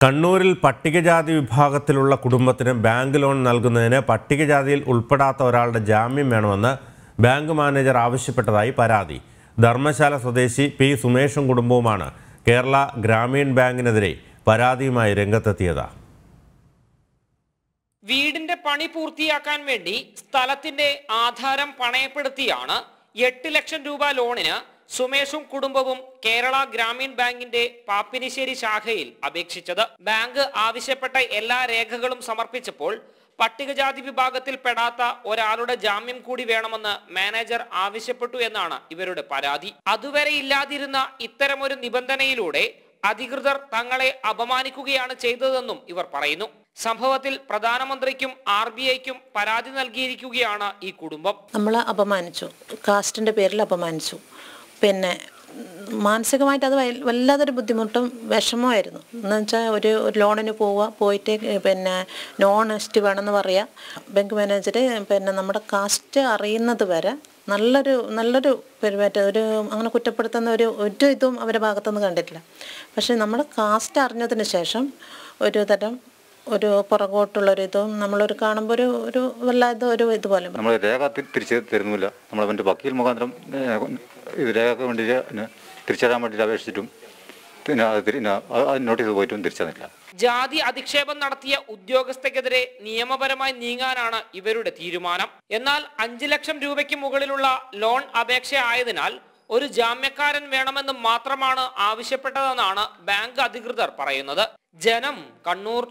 കണ്ണൂരിൽ പട്ടികജാതി വിഭാഗത്തിലുള്ള കുടുംബത്തിന് ബാങ്ക് ലോൺ നൽകുന്നതിന് പട്ടികജാതിയിൽ ഉൾപ്പെടാത്ത ഒരാളുടെ ജാമ്യം വേണമെന്ന് ബാങ്ക് മാനേജർ ആവശ്യപ്പെട്ടതായി പരാതി. ധർമ്മശാല സ്വദേശി പി സുമേഷും കുടുംബവുമാണ് കേരള ഗ്രാമീൺ ബാങ്കിനെതിരെ പരാതിയുമായി രംഗത്തെത്തിയത്. വീടിന്റെ പണി പൂർത്തിയാക്കാൻ വേണ്ടി സ്ഥലത്തിന്റെ ആധാരം പണയപ്പെടുത്തിയാണ് എട്ട് ലക്ഷം രൂപ ലോണിന് സുമേഷും കുടുംബവും കേരള ഗ്രാമീൺ ബാങ്കിന്റെ പാപ്പിനിശ്ശേരി ശാഖയിൽ അപേക്ഷിച്ചത്. ബാങ്ക് ആവശ്യപ്പെട്ട എല്ലാ രേഖകളും സമർപ്പിച്ചപ്പോൾ പട്ടികജാതി വിഭാഗത്തിൽ പെടാത്ത ഒരാളുടെ ജാമ്യം കൂടി വേണമെന്ന് മാനേജർ ആവശ്യപ്പെട്ടു എന്നാണ് ഇവരുടെ പരാതി. അതുവരെ ഇല്ലാതിരുന്ന ഇത്തരമൊരു നിബന്ധനയിലൂടെ അധികൃതർ തങ്ങളെ അപമാനിക്കുകയാണ് ചെയ്തതെന്നും ഇവർ പറയുന്നു. സംഭവത്തിൽ പ്രധാനമന്ത്രിക്കും ആർ ബി ഐക്കും പരാതി നൽകിയിരിക്കുകയാണ് ഈ കുടുംബം. നമ്മളെ അപമാനിച്ചു. കാസ്റ്റിന്റെ പേരിൽ അപമാനിച്ചു. പിന്നെ മാനസികമായിട്ട് അത് വല്ലാത്തൊരു ബുദ്ധിമുട്ടും വിഷമമായിരുന്നു എന്ന് വെച്ചാൽ ഒരു ലോണിന് പോവുക പോയിട്ട് പിന്നെ നോൺ എസ്റ്റ് വേണമെന്ന് പറയുക ബാങ്ക് മാനേജർ പിന്നെ നമ്മുടെ കാസ്റ്റ് അറിയുന്നത് വരെ നല്ലൊരു നല്ലൊരു പെരുമാറ്റം ഒരു അങ്ങനെ കുറ്റപ്പെടുത്തുന്ന ഒരു ഒരു ഇതും അവരുടെ ഭാഗത്തുനിന്ന് കണ്ടിട്ടില്ല. പക്ഷേ നമ്മൾ കാസ്റ്റ് അറിഞ്ഞതിന് ശേഷം ഒരു തരം ഒരു പുറകോട്ടുള്ളൊരിതും നമ്മളൊരു കാണുമ്പോൾ ഒരു ഒരു വല്ലാത്ത ഒരു ഇതുപോലെ നമ്മൾ രേഖ തിരിച്ച് തരുന്നില്ല. നമ്മൾ അവന്റെ വക്കീൽ മുഖാന്തരം ഇത് രേഖക്ക് വേണ്ടി തിരിച്ചറിയാൻ വേണ്ടി അപേക്ഷിച്ചിട്ടും പിന്നെ നോട്ടീസ് പോയിട്ടും തിരിച്ചറിഞ്ഞില്ല. ജാതി അധിക്ഷേപം നടത്തിയ ഉദ്യോഗസ്ഥക്കെതിരെ നിയമപരമായി നീങ്ങാനാണ് ഇവരുടെ തീരുമാനം. എന്നാൽ അഞ്ചു ലക്ഷം രൂപയ്ക്ക് മുകളിലുള്ള ലോൺ അപേക്ഷ ആയതിനാൽ ഒരു ജാമ്യക്കാരൻ വേണമെന്ന് മാത്രമാണ് ആവശ്യപ്പെട്ടതെന്നാണ് ബാങ്ക് അധികൃതർ പറയുന്നത്. ജനം കണ്ണൂർ